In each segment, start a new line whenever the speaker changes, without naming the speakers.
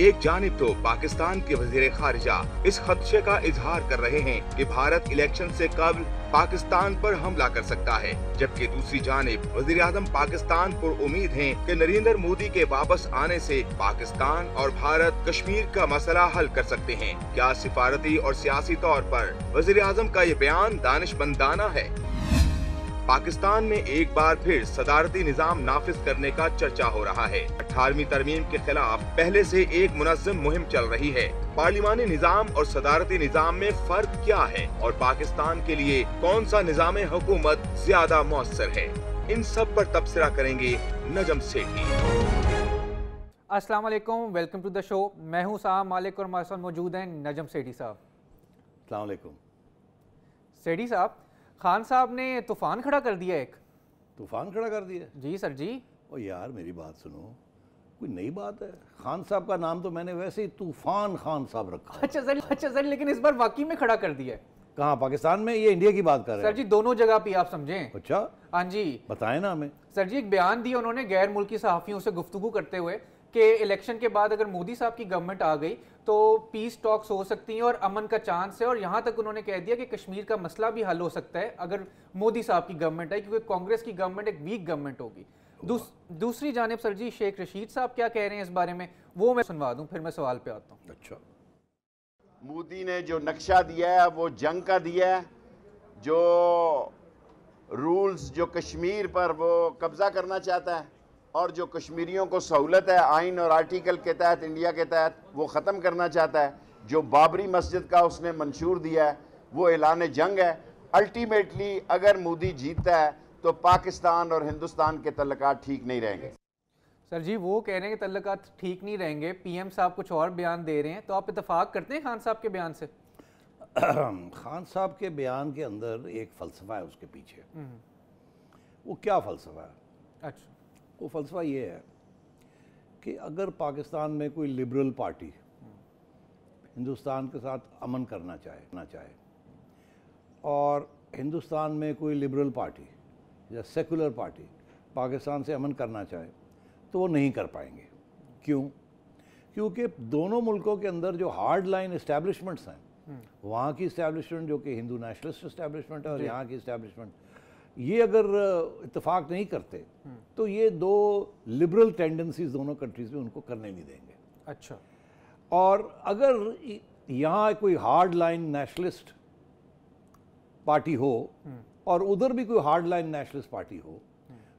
एक जानब तो पाकिस्तान के वज़ीर खारिजा इस खदशे का इजहार कर रहे हैं कि भारत इलेक्शन से कबल पाकिस्तान पर हमला कर सकता है, जबकि दूसरी जानब वज़ीर आज़म पाकिस्तान पर उम्मीद है कि नरेंद्र मोदी के वापस आने से पाकिस्तान और भारत कश्मीर का मसला हल कर सकते हैं। क्या सिफारती और सियासी तौर पर वज़ीर आज़म का ये बयान दानिशमंदाना है? पाकिस्तान में एक बार फिर सदारती निज़ाम नाफिज करने का चर्चा हो रहा है। अठारहवीं तरमीम के खिलाफ पहले से एक मुनजम मुहिम चल रही है। पार्लिमानी निज़ाम और सदारती निज़ाम में फ़र्क क्या है? और पाकिस्तान के लिए कौन सा निज़ाम हुकूमत ज़्यादा मौसर है? इन सब पर तबसरा करेंगे नजम सेठी।
अस्सलाम वालेकुम वेलकम टू द शो। मैं हूँ साहब मालिक और हमारे साथ मौजूद हैं नजम सेठी साहब।
अस्सलाम वालेकुम
सेठी साहब खान साहब ने तूफ़ान खड़ा कर दिया एक।
तूफ़ान खड़ा कर दिया?
जी सर जी।
ओ यार मेरी बात सुनो। कोई नई बात है? खान साहब का नाम तो मैंने वैसे ही तूफ़ान खान साहब रखा
अच्छा सर अच्छा सर लेकिन इस बार वाकई में खड़ा कर दिया है।
कहाँ पाकिस्तान में? ये इंडिया की बात कर रहे हैं।
सर जी दोनों जगह पे आप समझें।
अच्छा।
हाँ जी।
बताएँ ना हमें।
सर जी एक बयान दिया उन्होंने गैर मुल्की सहाफ़ियों से गुफ्तगू करते हुए कि इलेक्शन के बाद अगर मोदी साहब की गवर्नमेंट आ गई तो पीस टॉक्स हो सकती हैं और अमन का चांस है और यहाँ तक उन्होंने कह दिया कि कश्मीर का मसला भी हल हो सकता है अगर मोदी साहब की गवर्नमेंट है क्योंकि कांग्रेस की गवर्नमेंट एक वीक गवर्नमेंट होगी। दूस, दूसरी जानब सर जी शेख रशीद साहब क्या कह रहे हैं इस बारे में? वो मैं सुनवा दूँ फिर मैं सवाल पे आता हूँ।
अच्छा।
मोदी ने जो नक्शा दिया है वो जंग का दिया है जो रूल्स जो कश्मीर पर वो कब्ज़ा करना चाहता है। और जो कश्मीरियों को सहूलत है आइन और आर्टिकल के तहत इंडिया के तहत वो ख़त्म करना चाहता है। जो बाबरी मस्जिद का उसने मंशूर दिया है वो ऐलान जंग है। अल्टीमेटली अगर मोदी जीतता है तो पाकिस्तान और हिंदुस्तान के तल्लक ठीक नहीं रहेंगे।
सर जी वो कह रहे हैं कि तल्लकात ठीक नहीं रहेंगे। पीएम साहब कुछ और बयान दे रहे हैं तो आप इतफाक करते हैं खान साहब के बयान से?
खान साहब के बयान के अंदर एक फ़लसफ़ा है उसके पीछे। वो क्या फ़लसफ़ा है?
अच्छा।
वो फ़लसफ़ा ये है कि अगर पाकिस्तान में कोई लिबरल पार्टी हिंदुस्तान के साथ अमन करना चाहे ना चाहे और हिंदुस्तान में कोई लिबरल पार्टी या सेकुलर पार्टी पाकिस्तान से अमन करना चाहे तो वो नहीं कर पाएँगे। क्यों? क्योंकि दोनों मुल्कों के अंदर जो हार्ड लाइन इस्टेब्लिशमेंट्स हैं वहाँ की इस्टेब्लिशमेंट जो कि हिंदू नेशनलिस्ट इस्टेब्लिशमेंट है और यहाँ की इस्टेब्लिशमेंट ये अगर इतफाक नहीं करते तो ये दो लिबरल टेंडेंसीज दोनों कंट्रीज़ में उनको करने नहीं देंगे।
अच्छा।
और अगर यहाँ कोई हार्ड लाइन नेशनलिस्ट पार्टी हो और उधर भी कोई हार्ड लाइन नेशनलिस्ट पार्टी हो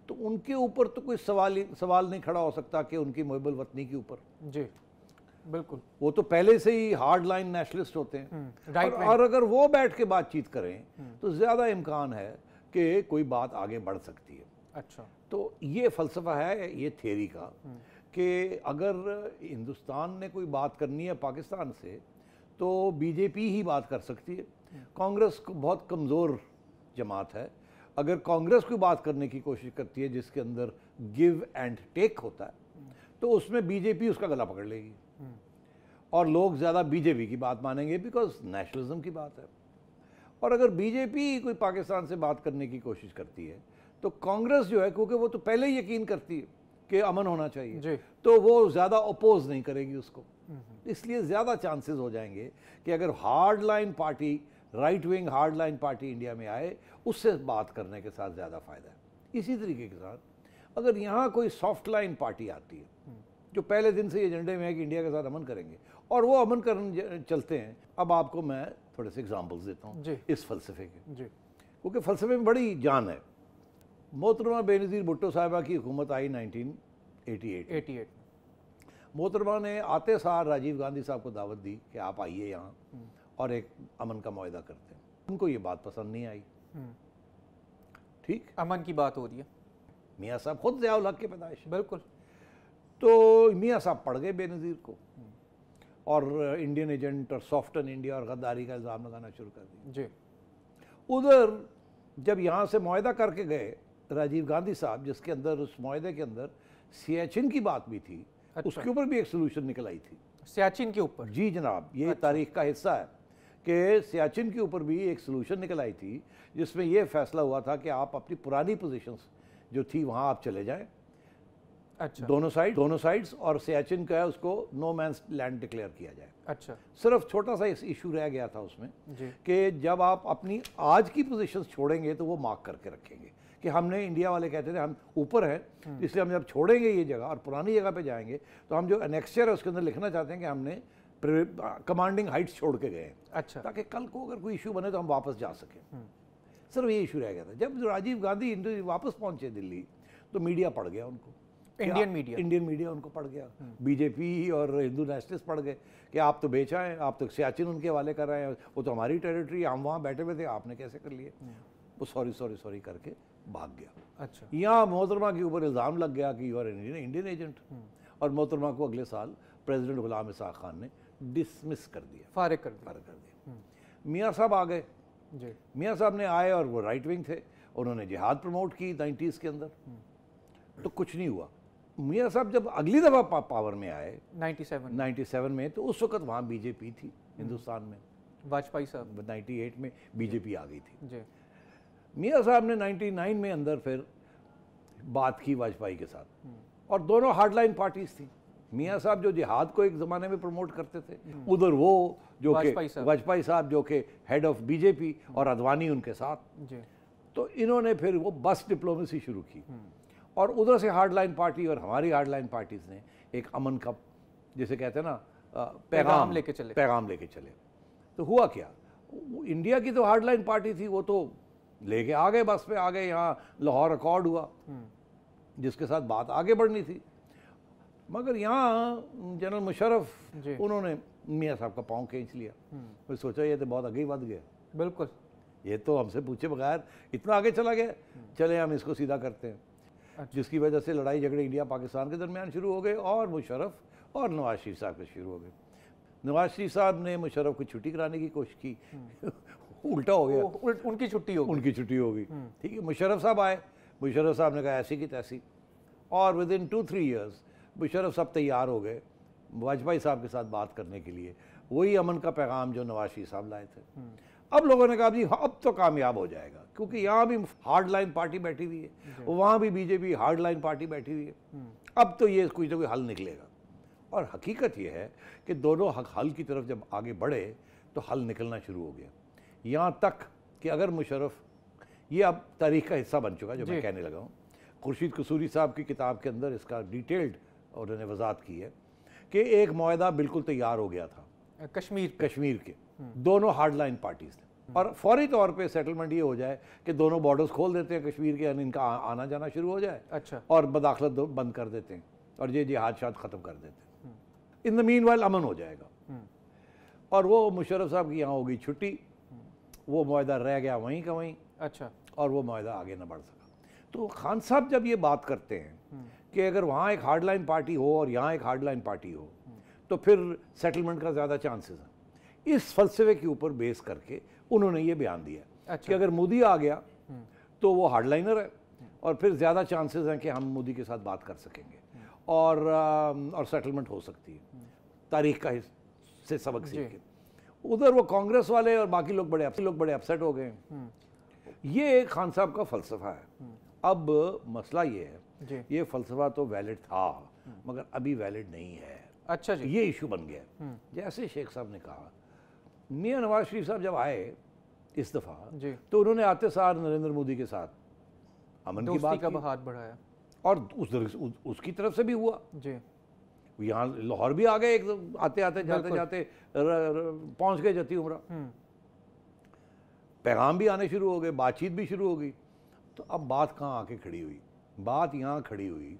तो उनके ऊपर तो कोई सवाल सवाल नहीं खड़ा हो सकता कि उनकी मोहबल वतनी के ऊपर।
जी बिल्कुल।
वो तो पहले से ही हार्ड लाइन नेशनलिस्ट होते हैं।
हम्म,
और, और अगर वो बैठ के बातचीत करें तो ज़्यादा इम्कान है कि कोई बात आगे बढ़ सकती है।
अच्छा।
तो ये फ़लसफ़ा है ये थेरी का कि अगर हिंदुस्तान ने कोई बात करनी है पाकिस्तान से तो बीजेपी ही बात कर सकती है। कांग्रेस को बहुत कमज़ोर जमात है। अगर कांग्रेस कोई बात करने की कोशिश करती है जिसके अंदर गिव एंड टेक होता है तो उसमें बीजेपी उसका गला पकड़ लेगी। और लोग ज़्यादा बीजेपी की बात मानेंगे बिकॉज़ नेशनलिज्म की बात है। और अगर बीजेपी कोई पाकिस्तान से बात करने की कोशिश करती है तो कांग्रेस जो है क्योंकि वो तो पहले ही यकीन करती है कि अमन होना। चाहिए तो वो ज़्यादा अपोज नहीं करेगी उसको। इसलिए ज़्यादा चांसेस हो जाएँगे कि अगर hard line party right wing hard line party India में आए उससे बात करने के साथ ज़्यादा फ़ायदा है। इसी तरीके के साथ अगर यहाँ कोई सॉफ्ट लाइन पार्टी आती है जो पहले दिन से एजेंडे में है कि इंडिया के साथ अमन करेंगे और वो अमन करने चलते हैं अब आपको मैं थोड़े से एग्जाम्पल्स देता हूँ इस फ़लसफ़े के।
जी।
क्योंकि फ़लसफ़े में बड़ी जान है। मोहतरमा बेनज़ीर भुट्टो साहिबा की हुकूमत आई 1988
88
मोहतरमा ने आते सार राजीव गांधी साहब को दावत दी कि आप आइए यहाँ और एक अमन का माहा करते हैं। उनको ये बात पसंद नहीं आई। ठीक?
अमन की बात हो रही है।
मियाँ साहब खुद ज़ियाउल हक के पैदाइश
बिल्कुल।
तो मियाँ साहब पढ़ गए बेनज़ीर को। और इंडियन एजेंट और सॉफ्टन इंडिया और गद्दारी का इल्ज़ाम लगाना शुरू कर दिया।
जी।
उधर जब यहाँ से माहा करके गए राजीव गांधी साहब जिसके अंदर उस माहे के अंदर सियाचिन की बात भी थी
अच्छा।
उसके ऊपर भी एक सोल्यूशन निकल आई थी।
सियाचिन के ऊपर?
जी जनाब ये
अच्छा।
तारीख का हिस्सा है कि सियाचिन के ऊपर भी एक सोल्यूशन निकल आई थी जिसमें यह फैसला हुआ था कि आप अपनी पुरानी पोजीशंस जो थी वहाँ आप चले जाएँ।
अच्छा।
दोनों साइड दोनों साइड्स और सियाचिन का है उसको नो मैंस लैंड डिक्लेयर किया जाए।
अच्छा।
सिर्फ़ छोटा सा इशू रह गया था उसमें कि जब आप अपनी आज की पोजीशंस छोड़ेंगे तो वो मार्क करके रखेंगे। कि हमने इंडिया वाले कहते थे हम ऊपर हैं इसलिए हम जब छोड़ेंगे ये जगह और पुरानी जगह पे जाएँगे तो हम जो अनेक्चर है उसके अंदर लिखना चाहते हैं कि हमने कमांडिंग हाइट्स छोड़ के गए। हैं
अच्छा।
ताकि कल को अगर कोई इशू बने तो हम वापस जा सकें। सिर्फ़ ये इशू रह गया था। जब राजीव गांधी वापस पहुँचे दिल्ली तो मीडिया पड़ गया उनको।
Indian media.
इंडियन मीडिया उनको पड़ गया। बीजेपी और हिंदू नेशनलिस्ट पड़ गए कि आप तो बेचा है आप तो सियाचिन उनके हवाले कर रहे हैं वो तो हमारी टेरिटरी हम वहाँ बैठे हुए थे आपने कैसे कर लिए? वो सॉरी सॉरी सॉरी करके भाग गया।
अच्छा।
यहाँ मोहतरमा के ऊपर इल्ज़ाम लग गया कि you are Indian Indian agent और मोहतरमा को अगले साल प्रेसिडेंट गुलाम इसाक खान ने डिसमिस कर दिया।
फारिग कर दिया।
फारिग कर दिया। मियाँ साहब आ गए।
जी।
मियाँ साहब ने आए और वो राइट विंग थे। उन्होंने जिहाद प्रमोट की नाइन्टीज़ के अंदर। तो कुछ नहीं हुआ। मियाँ साहब जब अगली दफ़ा पा, पावर में आए
97
97 में तो उस वक्त वहाँ बीजेपी थी हिंदुस्तान में।
वाजपेयी साहब।
98 में बीजेपी आ गई थी। मियाँ साहब ने 99 में अंदर फिर बात की वाजपेयी के साथ। और दोनों हार्डलाइन पार्टीज़ थी। मियाँ साहब जो जिहाद को एक ज़माने में प्रमोट करते थे उधर वो जो कि
वाजपेयी साहब।
जो कि हेड ऑफ़ बीजेपी और अडवाणी उनके साथ। तो इन्होंने फिर वो बस डिप्लोमेसी शुरू की। और उधर से हार्डलाइन पार्टी और हमारी हार्डलाइन पार्टीज़ ने एक अमन का जिसे कहते हैं ना पैगाम
लेके चले।
पैगाम लेके चले। तो हुआ क्या? इंडिया की तो हार्डलाइन पार्टी थी वो तो लेके आ गए बस पे आ गए यहाँ लाहौर अकॉर्ड हुआ। जिसके साथ बात आगे बढ़नी थी। मगर यहाँ जनरल मुशरफ उन्होंने मियाँ साहब का पाँव खींच लिया। मैं सोचा ये तो बहुत आगे ही बढ़ गया।
बिल्कुल।
ये तो हमसे पूछे बगैर इतना आगे चला गया। चले हम इसको सीधा करते हैं। जिसकी वजह से लड़ाई झगड़े इंडिया पाकिस्तान के दरमियान शुरू हो गए और मुशरफ और नवाज़ शरीफ साहब के शुरू हो गए। नवाज़ शरीफ साहब ने मुशरफ को छुट्टी कराने की कोशिश की। उल्टा हो गया।
उल- उनकी छुट्टी होगी
उनकी छुट्टी हो गई। ठीक है मुशरफ साहब आए। मुशरफ साहब ने कहा ऐसी की तैसी। और within two three years Musharraf साहब तैयार हो गए वाजपेयी साहब के साथ बात करने के लिए। वही अमन का पैगाम जो नवाज़ शरीफ साहब लाए थे। अब लोगों ने कहा जी अब तो कामयाब हो जाएगा क्योंकि यहाँ भी हार्ड लाइन पार्टी बैठी हुई है वहाँ भी बीजेपी हार्ड लाइन पार्टी बैठी हुई है। अब तो ये कुछ ना कोई हल निकलेगा। और हकीकत ये है कि दोनों हक हल की तरफ़ जब आगे बढ़े तो हल निकलना शुरू हो गया। यहाँ तक कि अगर मुशरफ ये अब तारीख का हिस्सा बन चुका जो मैं कहने लगा हूँ। खुर्शीद कसूरी साहब की किताब के अंदर इसका डिटेल्ड उन्होंने वजात की है कि एक माहा बिल्कुल तैयार हो गया था।
कश्मीर
कश्मीर के। दोनों हार्ड लाइन पार्टीज़ ने और फौरी तौर पे सेटलमेंट ये हो जाए कि दोनों बॉर्डर्स खोल देते हैं कश्मीर के इनका आना जाना शुरू हो जाए।
अच्छा।
और बदाखलत बंद कर देते हैं और ये जिहाद शाद ख़त्म कर देते हैं। इन द मीन वाइल अमन हो जाएगा। और वो मुशरफ साहब की यहाँ होगी छुट्टी। वो माहा रह गया वहीं का वहीं।
अच्छा।
और वो माहा आगे ना बढ़ सका। तो खान साहब जब ये बात करते हैं कि अगर वहाँ एक हार्ड लाइन पार्टी हो और यहाँ एक हार्ड लाइन पार्टी हो तो फिर सेटलमेंट का ज़्यादा चांसेस है। इस फलसफे के ऊपर बेस करके उन्होंने ये बयान दिया
अच्छा।
कि अगर मोदी आ गया तो वो हार्डलाइनर है और फिर ज़्यादा चांसेस हैं कि हम मोदी के साथ बात कर सकेंगे और और सेटलमेंट हो सकती है। तारीख का से सबक सीख के। उधर वो कांग्रेस वाले और बाकी लोग बड़े लोग बड़े अपसेट हो गए। ये खान साहब का फलसफा है। अब मसला ये है ये फलसफा तो वैलिड था मगर अभी वैलिड नहीं है।
अच्छा जी।
ये इशू बन गया जैसे शेख साहब ने कहा मियाँ नवाज़ शरीफ साहब जब आए इस दफ़ा तो उन्होंने आते सार नरेंद्र मोदी के साथ अमन की बात
का हाथ बढ़ाया।
और उस, दर- उस उसकी तरफ़ से भी हुआ।
जी।
यहाँ लाहौर भी आ गए एक आते आते जाते जाते पहुँच गए जती उमरा।
हम्म।
पैगाम भी आने शुरू हो गए बातचीत भी शुरू हो गई। तो अब बात कहाँ आके खड़ी हुई? बात यहाँ खड़ी हुई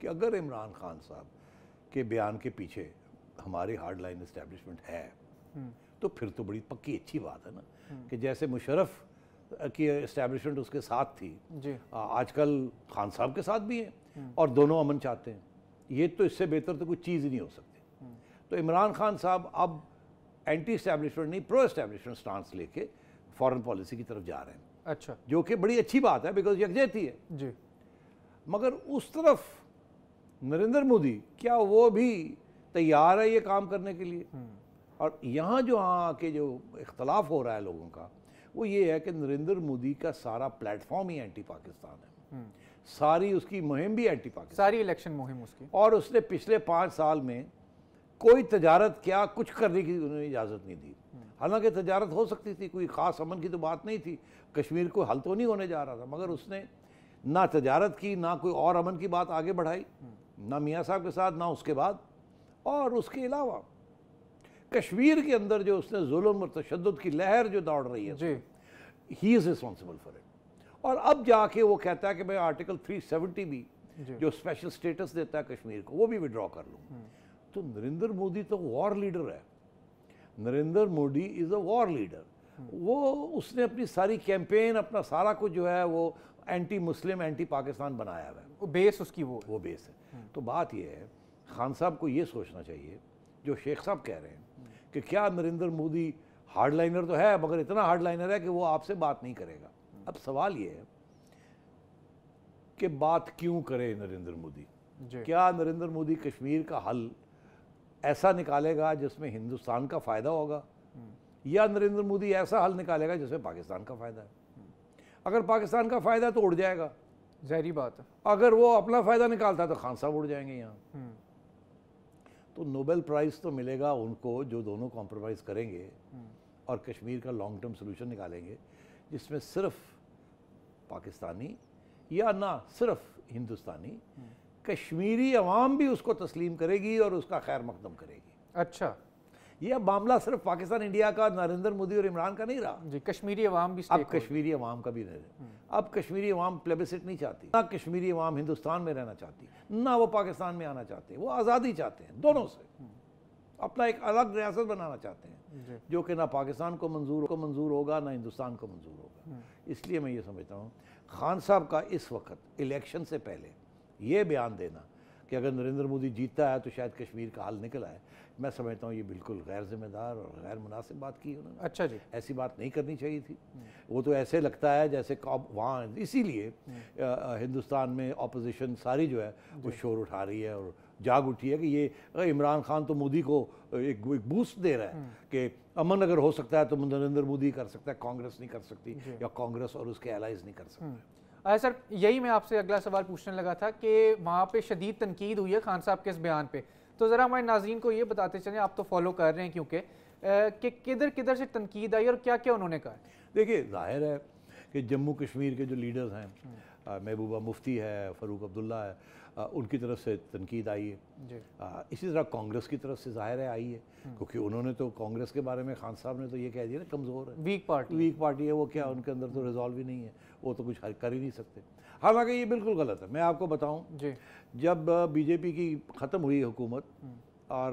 कि अगर इमरान खान साहब के बयान के पीछे हमारी हार्ड लाइन इस्टेब्लिशमेंट है तो फिर तो बड़ी पक्की अच्छी बात है ना कि जैसे मुशरफ की इस्टेब्लिशमेंट उसके साथ थी।
जी।
आजकल खान साहब के साथ भी हैं और दोनों अमन चाहते हैं। ये तो इससे बेहतर तो कोई चीज़ ही नहीं हो सकती। तो इमरान खान साहब अब एंटी इस्टेब्लिशमेंट नहीं प्रो इस्टेब्लिशमेंट स्टांस लेके फॉरेन पॉलिसी की तरफ़ जा रहे हैं।
अच्छा।
जो कि बड़ी अच्छी बात है बिकॉज़ यकजहती है
जी।
मगर उस तरफ़ नरेंद्र मोदी क्या वो भी तैयार है ये काम करने के लिए? और यहाँ जो हाँ के जो इख्तलाफ हो रहा है लोगों का वो ये है कि नरेंद्र मोदी का सारा प्लेटफॉर्म ही एंटी पाकिस्तान है सारी उसकी मुहिम भी एंटी पाकिस्तान
सारी इलेक्शन मुहिम उसकी।
और उसने पिछले पाँच साल में कोई तजारत क्या कुछ करने की उन्होंने इजाज़त नहीं दी। हालाँकि तजारत हो सकती थी कोई ख़ास अमन की तो बात नहीं थी। कश्मीर को हल तो नहीं होने जा रहा था मगर उसने ना तजारत की ना कोई और अमन की बात आगे बढ़ाई ना मियाँ साहब के साथ ना उसके बाद और उसके अलावा कश्मीर के अंदर जो उसने जुल्म और तशद की लहर जो दौड़ रही है he is responsible for it और अब जाके वो कहता है कि मैं आर्टिकल 370 भी
जो।
स्पेशल स्टेटस देता है कश्मीर को वो भी विड्रॉ कर लूँ। तो नरेंद्र मोदी तो वॉर लीडर है। Narendra Modi is a war leader वो उसने अपनी सारी कैंपेन अपना सारा कुछ जो है वो एंटी मुस्लिम एंटी पाकिस्तान बनाया हुआ है।
वो बेस उसकी वो।
वो बेस है। तो बात यह है खान साहब को ये सोचना चाहिए जो शेख साहब कह रहे हैं कि क्या नरेंद्र मोदी हार्ड लाइनर तो है मगर इतना हार्ड लाइनर है कि वो आपसे बात नहीं करेगा। अब सवाल ये है कि बात क्यों करे नरेंद्र मोदी? क्या नरेंद्र मोदी कश्मीर का हल ऐसा निकालेगा जिसमें हिंदुस्तान का फ़ायदा होगा? या नरेंद्र मोदी ऐसा हल निकालेगा जिसमें पाकिस्तान का फ़ायदा है? अगर पाकिस्तान का फ़ायदा तो उड़ जाएगा।
जहरी बात है।
अगर वो अपना फ़ायदा निकालता है तो खान साहब उड़ जाएँगे यहाँ।
हम्म,
तो नोबेल प्राइज़ तो मिलेगा उनको जो दोनों कॉम्प्रोमाइज़ करेंगे और कश्मीर का लॉन्ग टर्म सोल्यूशन निकालेंगे जिसमें सिर्फ़ पाकिस्तानी या ना सिर्फ़ हिंदुस्तानी कश्मीरी अवाम भी उसको तस्लीम करेगी और उसका खैर मकदम करेगी।
अच्छा।
ये अब मामला सिर्फ़ पाकिस्तान इंडिया का नरेंद्र मोदी और इमरान का नहीं रहा।
जी कश्मीरी अवाम भी
अब कश्मीरी अवाम का भी रहे अब कश्मीरी अवाम प्लेबिसिट नहीं चाहती। ना कश्मीरी अवाम हिंदुस्तान में रहना चाहती। ना वो पाकिस्तान में आना चाहते वो आज़ादी चाहते हैं दोनों से। अपना एक अलग रियासत बनाना चाहते हैं जो। कि ना पाकिस्तान को मंजूर को मंजूर होगा ना हिंदुस्तान को मंजूर होगा। इसलिए मैं ये समझता हूँ खान साहब का इस वक्त इलेक्शन से पहले ये बयान देना कि अगर नरेंद्र मोदी जीतता है तो शायद कश्मीर का हल निकल आए। मैं समझता हूँ ये बिल्कुल गैर जिम्मेदार और गैर मुनासिब बात की उन्होंने।
अच्छा जी।
ऐसी बात नहीं करनी चाहिए थी। वो तो ऐसे लगता है जैसे वहाँ इसीलिए अ, हिंदुस्तान में अपोजिशन सारी जो है वो शोर उठा रही है और जाग उठी है कि ये इमरान खान तो मोदी को एक, एक बूस्ट दे रहा है कि अमन अगर हो सकता है तो नरेंद्र मोदी कर सकता है कांग्रेस नहीं कर सकती या कांग्रेस और उसके एलाइज नहीं कर सकते।
अरे सर यही मैं आपसे अगला सवाल पूछने लगा था कि वहाँ पे शदीद तनकीद हुई है खान साहब के इस बयान पे। तो ज़रा हमारे नाजीन को ये बताते चलें आप तो फॉलो कर रहे हैं क्योंकि कि किधर किधर से तनकीद आई और क्या क्या उन्होंने कहा?
देखिए ज़ाहिर है कि जम्मू कश्मीर के जो लीडर्स हैं महबूबा मुफ्ती है फ़रूक अब्दुल्ला है उनकी तरफ़ से तनकीद आई है। इसी तरह कांग्रेस की तरफ़ से ज़ाहिर है आई है क्योंकि उन्होंने तो कांग्रेस के बारे में खान साहब ने तो ये कह दिया ना कमज़ोर है।
वीक पार्टी
वीक पार्टी है वो क्या उनके अंदर तो रिजॉल्व ही नहीं है वो तो कुछ कर ही नहीं सकते। हालाँकि ये बिल्कुल गलत है मैं आपको बताऊँ जब बीजेपी की ख़त्म हुई हुकूमत और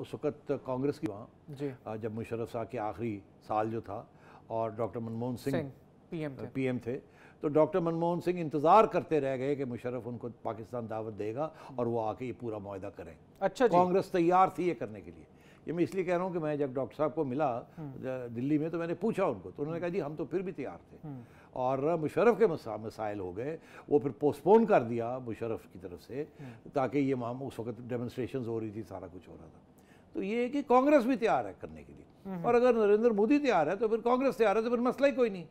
उस वक्त कांग्रेस की वहाँ जब मुशरफ साहब के आखिरी साल जो था और डॉक्टर मनमोहन सिंह
सिंह पीएम थे।
पीएम थे तो डॉक्टर मनमोहन सिंह इंतज़ार करते रह गए कि मुशरफ उनको पाकिस्तान दावत देगा और वो आके ये पूरा मुआदा करें।
अच्छा
कांग्रेस तैयार थी ये करने के लिए। ये मैं इसलिए कह रहा हूँ कि मैं जब डॉक्टर साहब को मिला दिल्ली में तो मैंने पूछा उनको तो उन्होंने कहा जी हम तो फिर भी तैयार थे। और मुशरफ के मसा- मसाइल हो गए वो फिर पोस्टपोन कर दिया मुशरफ की तरफ़ से ताकि ये माम उस वक्त डेमोन्स्ट्रेशन हो रही थी सारा कुछ हो रहा था। तो ये है कि कांग्रेस भी तैयार है करने के लिए। और अगर नरेंद्र मोदी तैयार है तो फिर कांग्रेस तैयार है तो फिर मसला ही कोई नहीं।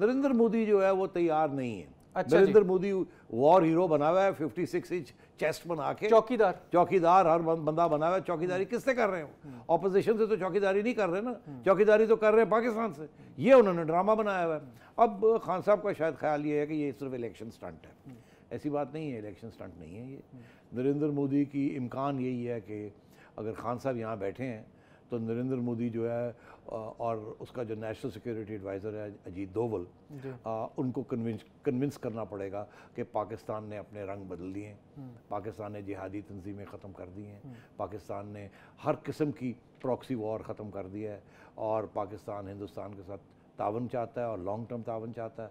नरेंद्र मोदी जो है वो तैयार नहीं है।
अच्छा
नरेंद्र मोदी वॉर हीरो बना हुआ है 56 इंच चेस्ट बना के।
चौकीदार।
चौकीदार हर बंदा बना हुआ है चौकीदारी किससे कर रहे हो? ऑपोजिशन से तो चौकीदारी नहीं कर रहे ना। चौकीदारी तो कर रहे हैं पाकिस्तान से। ये उन्होंने ड्रामा बनाया हुआ है। अब खान साहब का शायद ख्याल ये है कि ये सिर्फ़ इलेक्शन स्टंट है। ऐसी बात नहीं है इलेक्शन स्टंट नहीं है ये। नरेंद्र मोदी की इम्कान यही है कि अगर खान साहब यहाँ बैठे हैं तो नरेंद्र मोदी जो है और उसका जो नेशनल सिक्योरिटी एडवाइज़र है अजीत दोवल आ, उनको कन्विंस कन्विंस करना पड़ेगा कि पाकिस्तान ने अपने रंग बदल दिए पाकिस्तान ने जिहादी तंजीमें ख़त्म कर दी हैं। पाकिस्तान ने हर किस्म की प्रॉक्सी वॉर ख़त्म कर दिया है और पाकिस्तान हिंदुस्तान के साथ तावन चाहता है और लॉन्ग टर्म तावन चाहता है।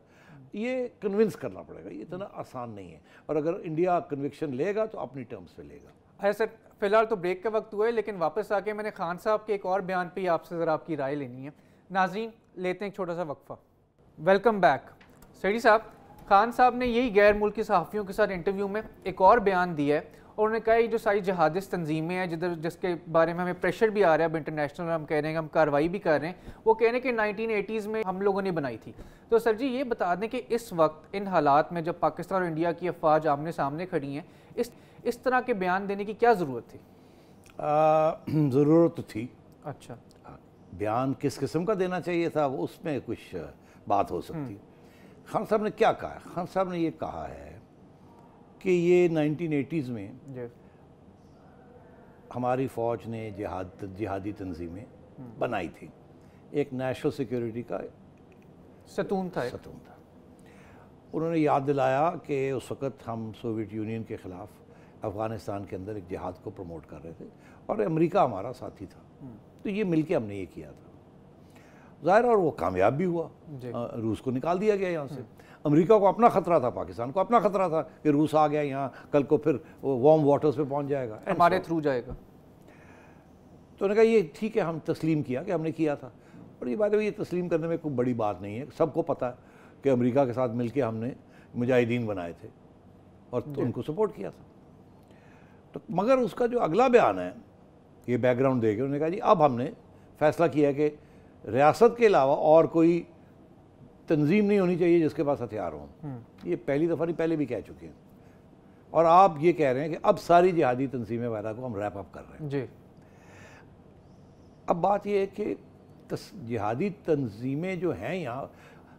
ये कन्विंस करना पड़ेगा ये इतना आसान नहीं है। और अगर इंडिया कन्विक्शन लेगा तो अपनी टर्म्स पे लेगा।
है सर, फ़िलहाल तो ब्रेक का वक्त हुआ है लेकिन वापस आके मैंने खान साहब के एक और बयान पे ही आपसे ज़रा आपकी राय लेनी है। नाजीन लेते हैं एक छोटा सा वक्फा। वेलकम बैक सैडी साहब, खान साहब ने यही गैर मुल्की सहाफ़ियों के साथ इंटरव्यू में एक और बयान दिया है, और उन्होंने कहा जो सारी जहादिस तंजीमें हैं, जिधर जिसके बारे में हमें प्रेशर भी आ रहा है, अब इंटरनेशनल हम कह रहे हैं, हम कार्रवाई भी कर रहे हैं, वो कह रहे हैं कि नाइनटीन एटीज़ में हम लोगों ने बनाई थी। तो सर जी, ये बता दें कि इस वक्त इन हालात में जब पाकिस्तान और इंडिया की अफवाज आमने सामने खड़ी हैं, इस इस तरह के बयान देने की क्या ज़रूरत थी?
ज़रूरत थी।
अच्छा।
बयान किस किस्म का देना चाहिए था उसमें कुछ बात हो सकती। खान साहब ने क्या कहा? खान साहब ने ये कहा है कि ये 1980s में हमारी फ़ौज ने जिहाद जिहादी तंजीमें बनाई थी। एक नेशनल सिक्योरिटी का
सतून था
सतून था। उन्होंने याद दिलाया कि उस वक़्त हम सोवियत यूनियन के ख़िलाफ़ अफ़गानिस्तान के अंदर एक जिहाद को प्रमोट कर रहे थे और अमेरिका हमारा साथी था। तो ये मिलके हमने ये किया था। ज़ाहिर और वो कामयाब भी हुआ। रूस को निकाल दिया गया यहाँ से। अमेरिका को अपना ख़तरा था पाकिस्तान को अपना ख़तरा था कि रूस आ गया यहाँ कल को फिर वार्म वाटर्स पे पहुँच जाएगा।
हमारे थ्रू जाएगा।
तो उन्होंने कहा ये ठीक है हम तस्लीम किया कि हमने किया था। और ये बात है ये तस्लीम करने में कोई बड़ी बात नहीं है। सबको पता है कि अमेरिका के साथ मिलके हमने मुजाहिदीन बनाए थे और तो उनको सपोर्ट किया था। तो मगर उसका जो अगला बयान है ये बैकग्राउंड दे के उन्होंने कहा जी अब हमने फैसला किया कि रियासत के अलावा और कोई तंजीम नहीं होनी चाहिए जिसके पास हथियार हों। ये पहली दफ़ा नहीं पहले भी कह चुके हैं। और आप ये कह रहे हैं कि अब सारी जिहादी तनजीमें वगैरह को हम रैप अप कर रहे हैं।
जी।
अब बात यह है कि तस, जिहादी तंजीमें जो हैं यहाँ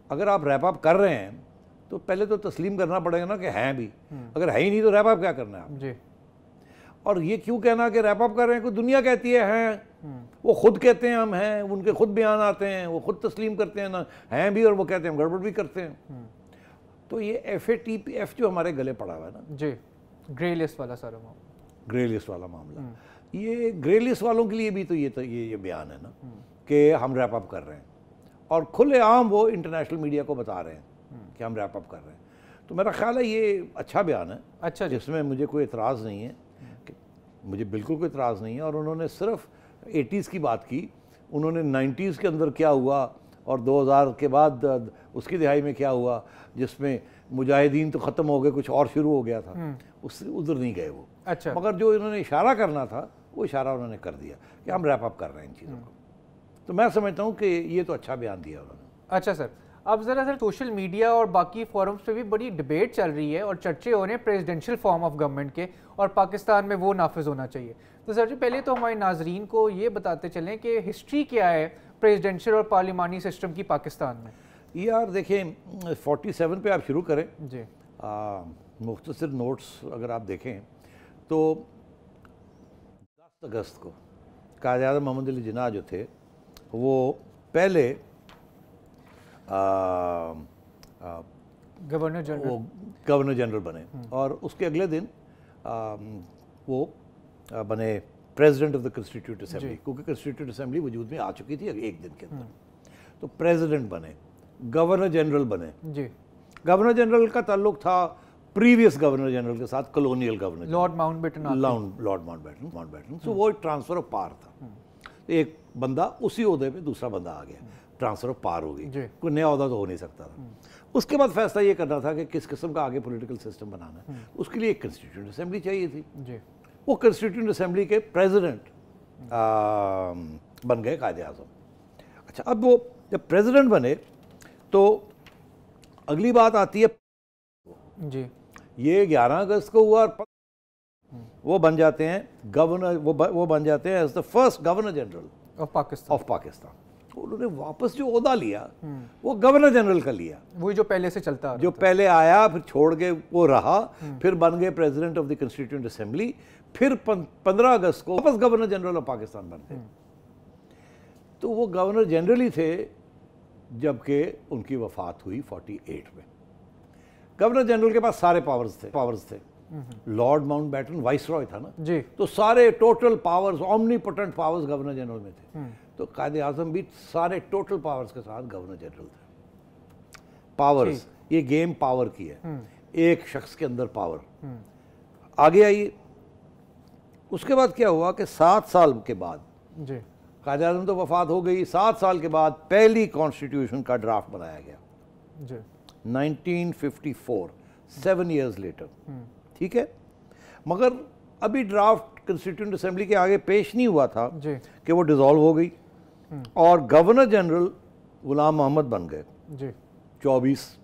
अगर आप रैप अप कर रहे हैं तो पहले तो तस्लीम करना पड़ेगा ना कि हैं भी। अगर है ही नहीं तो रैप अप क्या करना है आप
जी।
और ये क्यों कहना कि रैप अप कर रहे हैं? कोई दुनिया कहती है हैं। वो खुद कहते हैं हम हैं उनके खुद बयान आते हैं वो खुद तस्लीम करते हैं ना हैं भी और वो कहते हैं हम गड़बड़ भी करते हैं। तो ये F A T P F जो हमारे गले पड़ा हुआ है ना।
जी। ग्रे लिस्ट वाला सारा मामला।
ग्रे लिस्ट वाला मामला। ये ग्रे लिस्ट वालों के लिए भी तो ये तो ये ये बयान है ना कि हम रैप अप कर रहे हैं। और खुलेआम वो इंटरनेशनल मीडिया को बता रहे हैं कि हम रैप अप कर रहे हैं। तो मेरा ख्याल है ये अच्छा बयान है।
अच्छा
जिसमें मुझे कोई एतराज़ नहीं है। मुझे बिल्कुल कोई एतराज़ नहीं है। और उन्होंने सिर्फ़ एटीज़ की बात की। उन्होंने नाइन्टीज़ के अंदर क्या हुआ और 2000 के बाद उसकी दिहाई में क्या हुआ जिसमें मुजाहिदीन तो ख़त्म हो गए कुछ और शुरू हो गया था। उस उधर नहीं गए वो।
अच्छा।
मगर जो इन्होंने इशारा करना था वो इशारा उन्होंने कर दिया कि हम रैप अप कर रहे हैं इन चीज़ों को। तो मैं समझता हूँ कि ये तो अच्छा बयान दिया उन्होंने।
अच्छा सर। अब ज़रा सर सोशल मीडिया और बाकी फोरम्स पे भी बड़ी डिबेट चल रही है और चर्चे हो रहे हैं प्रेसिडेंशियल फॉर्म ऑफ़ गवर्नमेंट के और पाकिस्तान में वो नाफिज होना चाहिए। तो सर जी पहले तो हमारे नाजरीन को ये बताते चलें कि हिस्ट्री क्या है प्रेसिडेंशियल और पार्लिमानी सिस्टम की पाकिस्तान में?
यार देखें फोर्टी सेवन पे आप शुरू करें।
जी।
मुख्तर नोट्स अगर आप देखें तो 10 अगस्त को कायद मोहम्मद अली जिन्ना जो थे वो पहले
गवर्नर जनरल।
वो गवर्नर जनरल बने। और उसके अगले दिन आ, वो आ, बने president of the constituent assembly. क्योंकि कंस्टिट्यूट असेंबली वजूद में आ चुकी थी एक दिन के अंदर। तो प्रेसिडेंट बने गवर्नर जनरल बने।
जी।
गवर्नर जनरल का ताल्लुक था प्रीवियस गवर्नर जनरल के साथ colonial governor
lord Mountbatten
lord lord Mountbatten Mountbatten. So वो ट्रांसफ़र ऑफ़ पावर था। एक बंदा उसी अहदे पे दूसरा बंदा आ गया। ट्रांसफ़र ऑफ़ पावर हो। गई कोई नया अहदा तो हो नहीं सकता था। उसके बाद फैसला ये करना था कि किस किस्म का आगे पॉलिटिकल सिस्टम बनाना है। उसके लिए एक कंस्टिट्यूंट असेंबली चाहिए थी।
जी।
वो कंस्टिट्यूंट असेंबली के प्रेसिडेंट बन गए कायदे आज़म। अच्छा अब वो जब प्रेसिडेंट बने तो अगली बात आती है
जी।
ये 11 अगस्त को हुआ और वो बन जाते हैं गवर्नर वो वो बन जाते हैं as the first governor general
of Pakistan
of Pakistan उन्होंने वापस जो ओहदा लिया वो गवर्नर जनरल का लिया।
वही जो पहले से चलता रहा
जो पहले आया फिर छोड़ के वो रहा फिर बन गए president of the constituent assembly फिर पंद्रह अगस्त को वापस गवर्नर जनरल ऑफ़ पाकिस्तान बन गए। तो वो गवर्नर जनरल ही थे जबकि उनकी वफात हुई 48 में। गवर्नर जनरल के पास सारे पावर्स थे पावर्स थे। Lord Mountbatten viceroy था ना?
जी।
तो सारे total powers omni powers governor general में थे। तो कायदे आज़म भी सारे टोटल पावर्स के साथ गवर्नर जनरल थे। पावर्स ये गेम पावर की है। एक शख्स के अंदर पावर आगे आइए। उसके बाद क्या हुआ कि सात साल के बाद कायदे आज़म तो वफात हो गई। सात साल के बाद पहली कॉन्स्टिट्यूशन का ड्राफ्ट बनाया गया।
जी।
1954 सेवन ईयर्स लेटर ठीक है? मगर अभी ड्राफ्ट कंस्टिट्यूंट असेंबली के आगे पेश नहीं हुआ था कि वो डिसॉल्व हो गई। और गवर्नर जनरल गुलाम मोहम्मद बन गए।
जी।
चौबीस।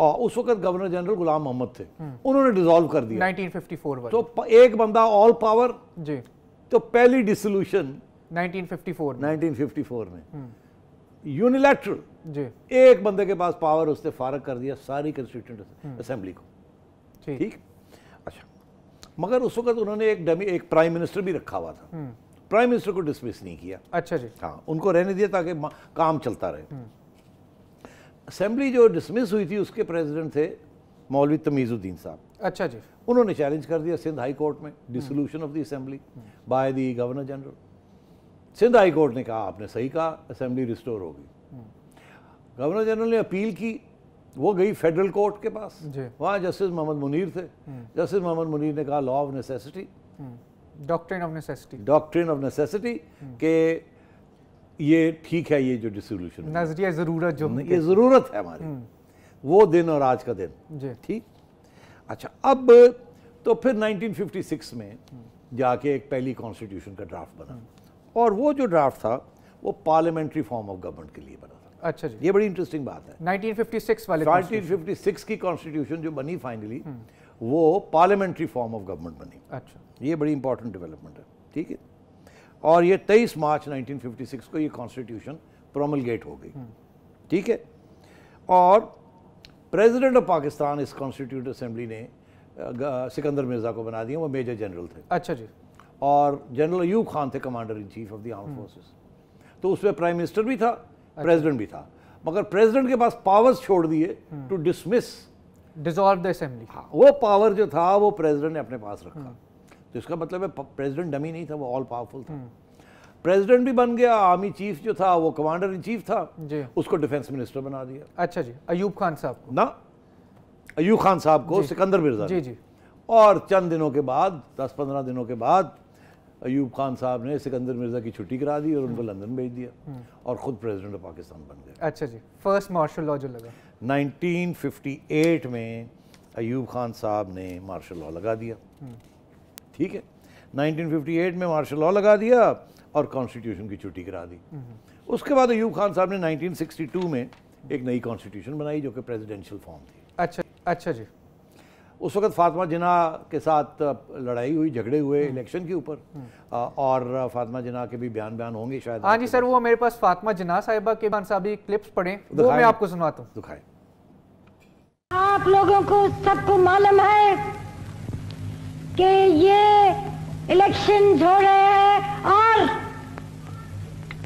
और उस वक्त गवर्नर जनरल गुलाम मोहम्मद थे। उन्होंने डिसॉल्व कर दिया।
1954 वाले।
तो एक बंदा ऑल पावर
जी।
तो पहली डिसोल्यूशन
1954 में।
1954 में। यूनिलैटरल
जी।
एक बंदे के पास पावर उसने फारग कर दिया सारी कंस्टिट्यूंट असेंबली को।
ठीक।
ठीक? अच्छा। मगर उस वक्त उन्होंने एक डमी एक प्राइम मिनिस्टर भी रखा हुआ था। प्राइम मिनिस्टर को डिसमिस नहीं किया।
अच्छा जी।
हाँ उनको रहने दिया ताकि काम चलता रहे। असेंबली जो डिसमिस हुई थी उसके प्रेसिडेंट थे मौलवी तमीजुद्दीन साहब।
अच्छा जी।
उन्होंने चैलेंज कर दिया सिंध हाई कोर्ट में dissolution of the assembly by the governor general Sindh high court ने कहा आपने सही कहा असेंबली रिस्टोर होगी गवर्नर जनरल ने अपील की वो गई फेडरल कोर्ट के पास। वहाँ जस्टिस मोहम्मद मुनीर थे। जस्टिस मोहम्मद मुनीर ने कहा law of necessity
doctrine of necessity
doctrine of necessity के ये ठीक है ये जो डिसोल्यूशन
नज़रिया ज़रूरत जो
ये ज़रूरत है हमारी। वो दिन और आज का दिन।
जी।
ठीक? अच्छा अब तो फिर 1956 में जाके एक पहली कॉन्स्टिट्यूशन का ड्राफ्ट बना। और वो जो ड्राफ्ट था वो पार्लियामेंट्री फॉर्म ऑफ़ गवर्नमेंट के लिए बना था।
अच्छा जी।
ये बड़ी इंटरेस्टिंग बात है।
1956 वाले
1956 की कॉन्स्टिट्यूशन जो बनी फाइनली वो पार्लियामेंट्री फॉर्म ऑफ़ गवर्नमेंट बनी।
अच्छा।
ये बड़ी इंपॉर्टेंट डेवलपमेंट है ठीक है? और ये 23 मार्च 1956 को ये कॉन्स्टिट्यूशन प्रोमलगेट हो गई ठीक है? और प्रेसिडेंट ऑफ़ पाकिस्तान इस कॉन्स्टिट्यूट असेंबली ने सिकंदर मिर्ज़ा को बना दिया वो मेजर जनरल थे।
अच्छा जी।
और जनरल अयूब खान थे commander in chief of the arm forces तो उसमें प्राइम मिनिस्टर भी था अच्छा। प्रेसिडेंट भी था। मगर प्रेसिडेंट के पास पावर्स छोड़ दिए to dismiss
dissolve the assembly
हाँ, वो पावर जो था वो प्रेसिडेंट ने अपने पास रखा। तो इसका मतलब है प्रेसिडेंट डमी नहीं था वो ऑल पावरफुल था। प्रेसिडेंट भी बन गया आर्मी चीफ जो था वो कमांडर इन चीफ था।
जी।
उसको डिफेंस मिनिस्टर बना दिया।
अच्छा जी अयूब खान साहब को।
ना? अयूब खान साहब को सिकंदर मिर्ज़ा
जी जी।
और चंद दिनों के बाद दस पंद्रह दिनों के बाद अयूब खान साहब ने सिकंदर मिर्ज़ा की छुट्टी करा दी और उनको लंदन भेज दिया। और खुद प्रेसिडेंट ऑफ़ पाकिस्तान बन गए
अच्छा जी फ़र्स्ट मार्शल लॉ जो लगा।
1958 में अयूब खान साहब ने मार्शल लॉ लगा दिया। ठीक है। 1958 में मार्शल लॉ लगा दिया और कॉन्स्टिट्यूशन की छुट्टी करा दी। उसके बाद अयूब खान साहब ने 1962 में एक नई कॉन्स्टिट्यूशन बनाई जो कि प्रेसिडेंशियल फॉर्म थी।
अच्छा अच्छा जी।
उस वक्त फातिमा जिना के साथ लड़ाई हुई झगड़े हुए इलेक्शन के ऊपर और फातिमा जिना के भी बयान बयान होंगे शायद
हाँ जी सर वो मेरे पास फातिमा जना साहिबा के खान साहब क्लिप्स पढ़े वो मैं आपको सुनाता हूँ।
दिखाए।
आप लोगों को सबको मालूम है कि ये इलेक्शन हो रहे हैं और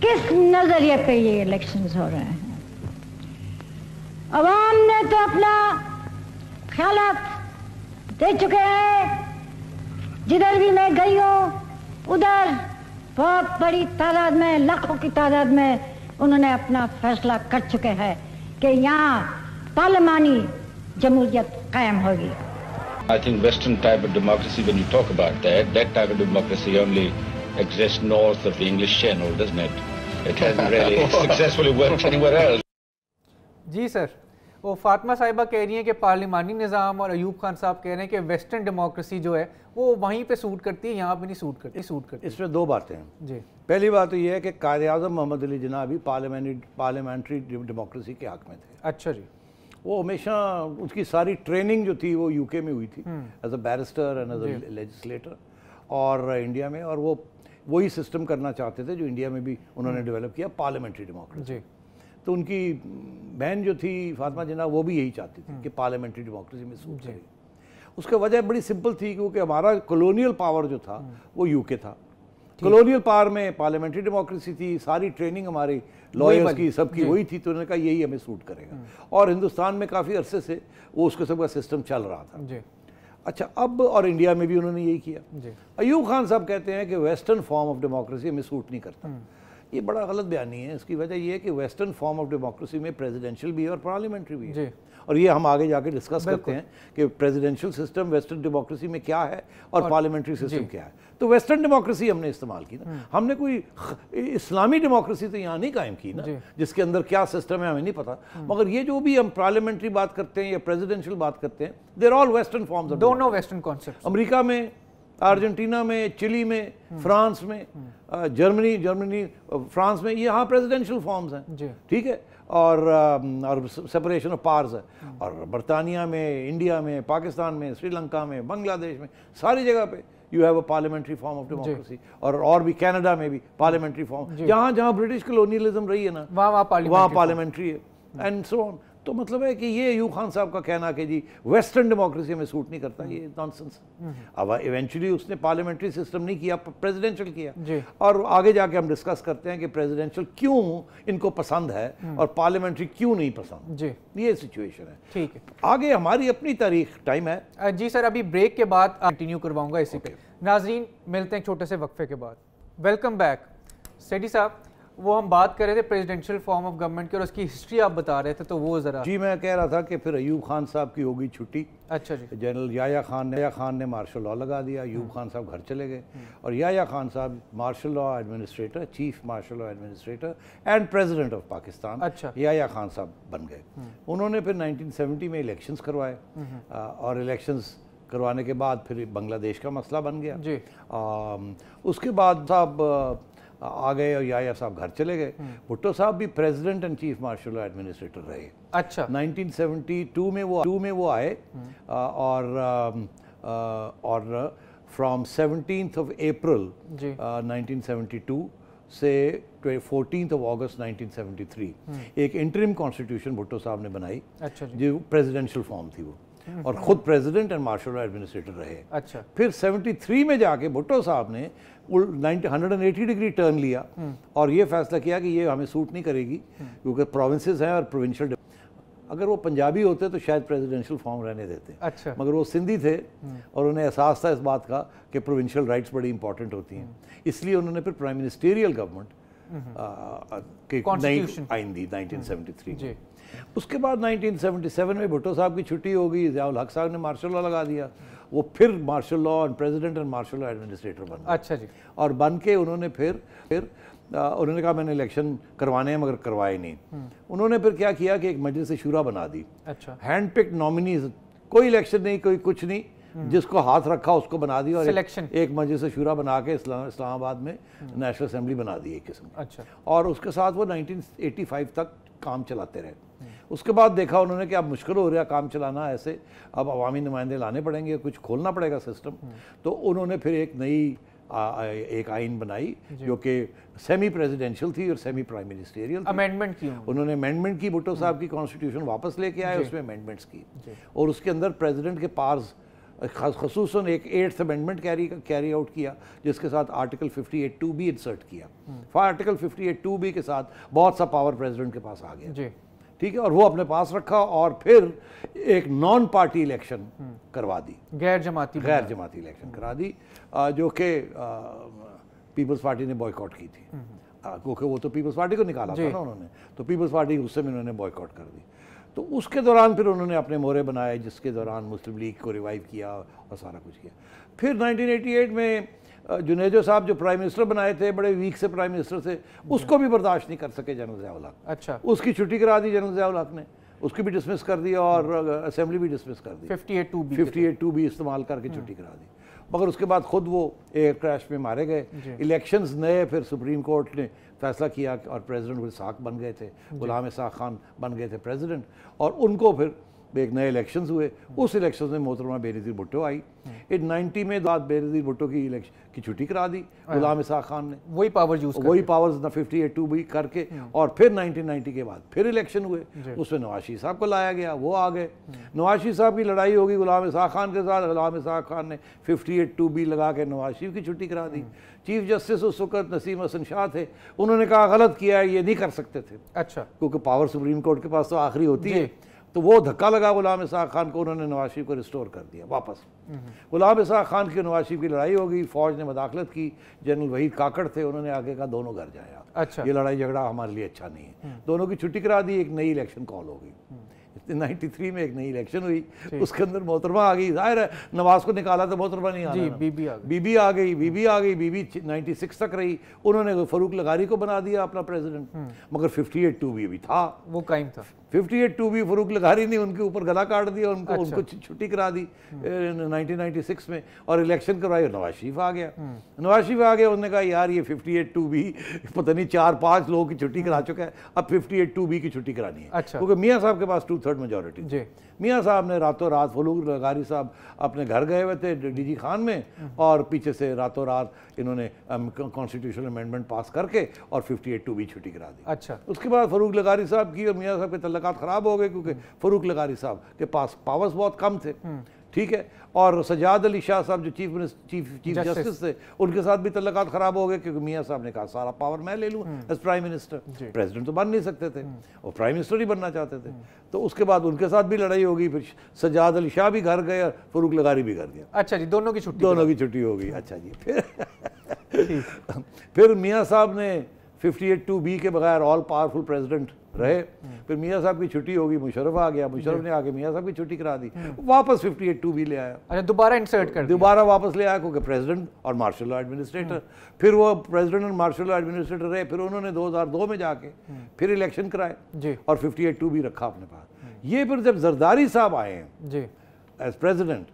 किस नज़रिए पे ये इलेक्शन हो रहे हैं? अवाम ने तो अपना ख्याल दे चुके हैं। जिधर भी मैं गई हूँ, उधर बहुत बड़ी तादाद में, लाखों की तादाद में उन्होंने अपना फैसला कर चुके हैं कि यहाँ पार्लिमानी जमहूरियत कायम होगी।
I think Western type of democracy, when you talk about that, that type of democracy only exists north of the English Channel, doesn't it? It hasn't really successfully worked anywhere else.
जी sir वो फातिमा साहिबा कह रही हैं कि पार्लिमानी निज़ाम और अयूब खान साहब कह रहे हैं कि वेस्टर्न डेमोक्रेसी जो है वो वहीं पे सूट करती है यहाँ पे नहीं सूट करती सूट करती
इसमें दो बातें हैं
जी
पहली बात तो यह है कि कायद अजम मोहम्मद अली जिना भी पार्लियामेंट्री पार्लियामेंट्री डेमोक्रेसी के हक में थे
अच्छा जी
वो हमेशा उसकी सारी ट्रेनिंग जो थी वो यूके में हुई थी as a barrister and as a legislator और इंडिया में और वो वही सिस्टम करना चाहते थे जो इंडिया में भी उन्होंने डेवलप किया पार्लियामेंट्री डेमोक्रेसी तो उनकी बहन जो थी फातिमा जिना वो भी यही चाहती थी कि पार्लियामेंट्री डेमोक्रेसी में सूट करे। उसका वजह बड़ी सिंपल थी क्योंकि हमारा कॉलोनियल पावर जो था वो यूके था। कॉलोनियल पावर में पार्लियामेंट्री डेमोक्रेसी थी सारी ट्रेनिंग हमारी लॉयर्स की सबकी। वही थी तो उन्होंने कहा यही हमें सूट करेगा। और हिंदुस्तान में काफ़ी अरसे से वो उसका सबका सिस्टम चल रहा था। अच्छा अब और इंडिया में भी उन्होंने यही किया।
जी।
अयूब खान साहब कहते हैं कि वेस्टर्न फॉर्म ऑफ़ डेमोक्रेसी हमें सूट नहीं करता। ये बड़ा गलत बयानी है इसकी वजह यह है कि वेस्टर्न फॉर्म ऑफ़ डेमोक्रेसी में प्रेसिडेंशियल भी है और पार्लियामेंट्री भी है। और ये हम आगे जाके डिस्कस करते हैं कि प्रेसिडेंशियल सिस्टम वेस्टर्न डेमोक्रेसी में क्या है और, पार्लियामेंट्री सिस्टम क्या है। तो वेस्टर्न डेमोक्रेसी हमने इस्तेमाल की ना। हमने कोई इस्लामी डेमोक्रेसी तो यहाँ नहीं कायम की ना जिसके अंदर क्या सिस्टम है हमें नहीं पता। मगर ये जो भी हम पार्लियामेंट्री बात करते हैं या प्रेजिडेंशियल बात करते हैं देर ऑल वेस्टर्न फॉर्म्स
दोनों वेस्टर्न कॉन्सेप्ट
अमरीका में अर्जेंटीना में चिली में फ्रांस में जर्मनी जर्मनी फ्रांस में यहाँ प्रेसिडेंशियल फॉर्म्स हैं। ठीक है? और और सेपरेशन ऑफ़ पार्स है। और बरतानिया में इंडिया में पाकिस्तान में श्रीलंका में बांग्लादेश में सारी जगह पे you have a parliamentary form of democracy और और भी कनाडा में भी पार्लियामेंट्री फॉर्म जहाँ जहाँ ब्रिटिश कलोनियलिज्म रही है ना
वहाँ- वहाँ parliamentary
वहाँ
form।
पार्लियामेंट्री है। एंड सो ऑन तो मतलब है कि ये यूब खान साहब का कहना कि जी वेस्टर्न डेमोक्रेसी में सूट नहीं करता ये नॉनसेंस अब इवेंचुअली उसने पार्लियामेंट्री सिस्टम नहीं किया प्रेसिडेंशियल किया। और आगे जाके हम डिस्कस करते हैं कि प्रेसिडेंशियल क्यों इनको पसंद है और पार्लियामेंट्री क्यों नहीं पसंद।
जी।
ये सिचुएशन है।
ठीक है।
आगे हमारी अपनी तारीख टाइम है।
जी सर अभी ब्रेक के बाद कंटिन्यू करवाऊँगा इसी पे। नाजरीन मिलते हैं छोटे से वक्फे के बाद। वेलकम बैक सेठी साहब वो हम बात कर रहे थे प्रेसिडेंशियल फॉर्म ऑफ़ गवर्नमेंट की और उसकी हिस्ट्री आप बता रहे थे तो वो ज़रा।
जी मैं कह रहा था कि फिर अयूब खान साहब की होगी छुट्टी।
अच्छा जी।
जनरल याया खान ने याया खान ने मार्शल लॉ लगा दिया यूब खान साहब घर चले गए। और याया खान साहब martial law administrator chief martial law administrator and president of Pakistan
अच्छा।
याया खान साहब बन गए। उन्होंने फिर 1970 में इलेक्शंस करवाए। और इलेक्शंस करवाने के बाद फिर बांग्लादेश का मसला बन गया।
जी।
आम, उसके बाद साहब आ, गए और याया साहब घर चले गए। भुट्टो साहब भी president and chief martial administrator रहे।
अच्छा।
1972 में वो टू में वो आए। और अम, आ, और फ्रॉम सेवनटीन ऑफ़ अप्रैल
जी।
1972 से फोर्टीन ऑफ़ अगस्त 1973 एक इंटरिम कॉन्स्टिट्यूशन भुट्टो साहब ने बनाई।
अच्छा जो।
प्रेसिडेंशियल फॉर्म थी वो। और खुद president and martial law administrator रहे।
अच्छा।
फिर 73 में जाके भुट्टो साहब ने हंड्रेड एटी डिग्री टर्न लिया। और ये फैसला किया कि ये हमें सूट नहीं करेगी क्योंकि प्रोविंसेस हैं और प्रोविंशियल अगर वो पंजाबी होते तो शायद प्रेसिडेंशियल फॉर्म रहने देते।
अच्छा।
मगर वो सिंधी थे और उन्हें एहसास था इस बात का कि प्रोविंशियल राइट्स बड़ी इंपॉर्टेंट होती हैं। इसलिए उन्होंने फिर प्राइम मिनिस्टेरियल गवर्नमेंट की नई। आइन दी 1973
जी।
में। उसके बाद 1977 में भुट्टो साहब की छुट्टी हो गई जयाउल हक साहब ने मार्शल लॉ लगा दिया। वो फिर martial law and president and martial law administrator बन
अच्छा जी।
और बन के उन्होंने फिर फिर आ, उन्होंने कहा मैंने इलेक्शन करवाने हैं मगर करवाए नहीं। उन्होंने फिर क्या किया कि एक मजलिस शुरा बना दी।
अच्छा।
हैंड पिक नॉमिनीज कोई इलेक्शन नहीं कोई कुछ नहीं। जिसको हाथ रखा उसको बना दिया और एक-। एक मजलिस शुरा बना के इस्लाम इस्लामाबाद में नेशनल असेंबली बना दी एक किस्म
अच्छा।
और उसके साथ वो 1985 तक काम चलाते रहे। उसके बाद देखा उन्होंने कि अब मुश्किल हो रहा काम चलाना ऐसे अब अवामी नुमाइंदे लाने पड़ेंगे कुछ खोलना पड़ेगा सिस्टम तो उन्होंने फिर एक नई आ, आ, एक आइन बनाई जो। कि सेमी प्रेसिडेंशियल थी और सेमी प्राइम मिनिस्टेरियल
अमेंडमेंट की
उन्होंने। अमेंडमेंट की भुट्टो साहब की कॉन्स्टिट्यूशन वापस लेके आए उसमें अमेंडमेंट्स की। और उसके अंदर प्रेसिडेंट के पार्स खसूसन एक eighth amendment carry carry out किया जिसके साथ आर्टिकल 58 टू बी इंसर्ट किया। आर्टिकल 58 टू बी के साथ बहुत सा पावर प्रेसिडेंट के पास आ गया।
जी।
ठीक है? और वो अपने पास रखा और फिर एक नॉन पार्टी इलेक्शन करवा दी।
गैर जमाती
गैर जमाती इलेक्शन करा दी जो कि पीपल्स पार्टी ने बॉयकॉट की थी। क्योंकि वो तो पीपल्स पार्टी को निकाला था ना उन्होंने। तो पीपल्स पार्टी गुस्से में उन्होंने बॉयकॉट कर दी। तो उसके दौरान फिर उन्होंने अपने मोहरे बनाए जिसके दौरान मुस्लिम लीग को रिवाइव किया और सारा कुछ किया। फिर 1988 में जुनेजो साहब जो प्राइम मिनिस्टर बनाए थे बड़े वीक से प्राइम मिनिस्टर थे उसको भी बर्दाश्त नहीं कर सके जनरल ज़ियाउल हक
अच्छा।
उसकी छुट्टी करा दी जनरल ज़ियाउल हक ने। उसकी भी डिसमिस कर दी और असेंबली भी डिसमिस कर दी।
58 two B
fifty eight two भी इस्तेमाल करके छुट्टी करा दी। मगर उसके बाद खुद वो एयर क्रैश में मारे गए। इलेक्शंस नए फिर सुप्रीम कोर्ट ने फैसला किया और प्रेसिडेंट गुलसाक बन गए थे गुलाम इसाक खान बन गए थे प्रेसिडेंट और उनको फिर एक नए इलेक्शन हुए। उस इलेक्शन में मोहतरमा बेनज़ीर भुट्टो आई। एट नाइन्टी में बाद बेनज़ीर भुट्टो की इलेक्शन की छुट्टी करा दी गुलाम इसाक खान ने।
वही पावर यूज़
वही पावर्स ना फिफ्टी एट टू भी करके और फिर 1990 के बाद फिर इलेक्शन हुए। उसमें नवाज़ शरीफ साहब को लाया गया वो आ गए। नवाज़ शरीफ साहब की लड़ाई होगी गुलाम इसाक खान के साथ। गुलाम इसा खान ने फिफ्टी एट टू बी लगा के नवाज़ शरीफ की छुट्टी करा दी। चीफ जस्टिस उस वक्त नसीम हसन शाह थे। उन्होंने कहा गलत किया है ये नहीं कर सकते थे।
अच्छा।
क्योंकि पावर सुप्रीम कोर्ट के पास तो आखिरी होती है। तो वो धक्का लगा गुलाम इसाक खान को उन्होंने नवाज़ शरीफ को रिस्टोर कर दिया वापस। गुलाम इसाक खान की नवाज़ शरीफ की लड़ाई हो गई फौज ने मदाखलत की जनरल वहीद काकड़ थे उन्होंने आगे कहा दोनों घर जाया
अच्छा।
ये लड़ाई झगड़ा हमारे लिए अच्छा नहीं है। दोनों की छुट्टी करा दी एक नई इलेक्शन कॉल हो गई। 93 में एक नई इलेक्शन हुई। उसके अंदर मोहतरमा आ गई। ज़ाहिर है नवाज़ को निकाला तो मोहतरमा नहीं आना
बीबी आ गई।
बीबी आ गई बीबी आ गई बीबी 96 तक रही। उन्होंने फरूक लगारी को बना दिया अपना प्रेसिडेंट मगर 58 टू भी अभी था।
वो कायम था।
58 टू भी फरूक लगारी ने उनके ऊपर गला काट दिया उनको
अच्छा।
उनको छुट्टी करा दी नाइनटीन नाइन्टी सिक्स में और इलेक्शन करवाई और नवाज़ शरीफ आ गया। नवाज़ शरीफ आ गया उन्होंने कहा यार ये 58 टू भी पता नहीं चार पाँच लोगों की छुट्टी करा चुका है अब 58 टू बी की छुट्टी करानी है।
अच्छा।
क्योंकि मियाँ साहब के पास टू थर्ड मेजोरिटी मियाँ साहब ने रातों रात फलूक लगारी साहब अपने घर गए हुए थे डीजी खान में और पीछे से रातों रात इन्होंने कॉन्स्टिट्यूशनल अमेंडमेंट पास करके और 58 टू भी छुट्टी करा दी।
अच्छा।
उसके बाद फरूक लगारी साहब की और मियाँ साहब के तल्लकात ख़राब हो गए क्योंकि फरूक लगारी साहब के पास पावर्स बहुत कम थे। ठीक है? और सजाद अली शाह साहब जो chief minister chief chief justice थे उनके साथ भी तल्लकात ख़राब हो गए क्योंकि मियाँ साहब ने कहा सारा पावर मैं ले लूँ एज प्राइम मिनिस्टर प्रेसिडेंट तो बन नहीं सकते थे। वो प्राइम मिनिस्टर ही बनना चाहते थे। तो उसके बाद उनके साथ भी लड़ाई होगी फिर सजाद अली शाह भी घर गए और फरूक लगारी भी घर गया
अच्छा जी दोनों की छुट्टी
दोनों की छुट्टी हो गई। अच्छा जी फिर फिर मियाँ साहब ने 58 टू बी के बगैर ऑल पावरफुल प्रेसिडेंट रहे। फिर मियाँ साहब की छुट्टी होगी मुशरफ आ गया मुशरफ ने आके मियाँ साहब की छुट्टी करा दी। वापस 58 टू बी ले आया।
अच्छा दोबारा इंसर्ट कर
दोबारा वापस ले आया क्योंकि प्रेसिडेंट और मार्शल लॉ एडमिनिस्ट्रेटर फिर वो प्रेसिडेंट और मार्शल लॉ एडमिनिस्ट्रेटर रहे फिर उन्होंने 2002 में जाके फिर इलेक्शन कराए और 58 टू भी रखा अपने पास। ये फिर जब जरदारी साहब आए हैं एज प्रेसिडेंट